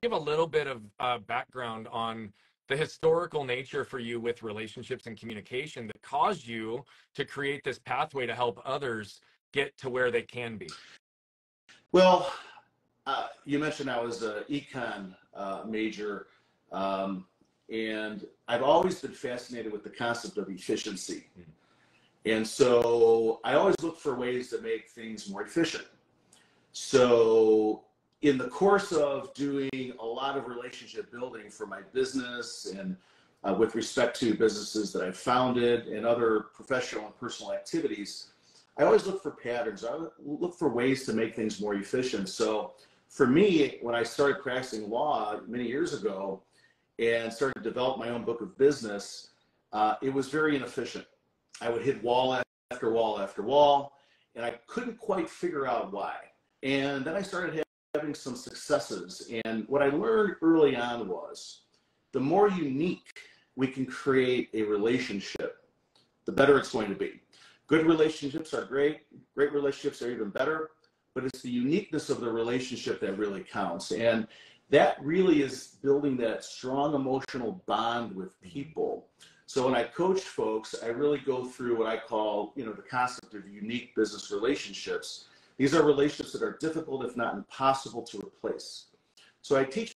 give a little bit of uh, background on the historical nature for you with relationships and communication that caused you to create this pathway to help others get to where they can be? Well, uh, you mentioned I was an econ uh, major, um, and I've always been fascinated with the concept of efficiency. Mm-hmm. And so I always look for ways to make things more efficient. So, in the course of doing a lot of relationship building for my business and uh, with respect to businesses that I've founded and other professional and personal activities, I always look for patterns. I look for ways to make things more efficient. So, for me, when I started practicing law many years ago and started to develop my own book of business, uh, it was very inefficient. I would hit wall after wall after wall, and I couldn't quite figure out why. And then I started having some successes. And what I learned early on was the more unique we can create a relationship, the better it's going to be. Good relationships are great, great relationships are even better but it's the uniqueness of the relationship that really counts. And that really is building that strong emotional bond with mm-hmm. people. So when I coach folks, I really go through what I call, you know, the concept of unique business relationships. These are relationships that are difficult, if not impossible, to replace. So I teach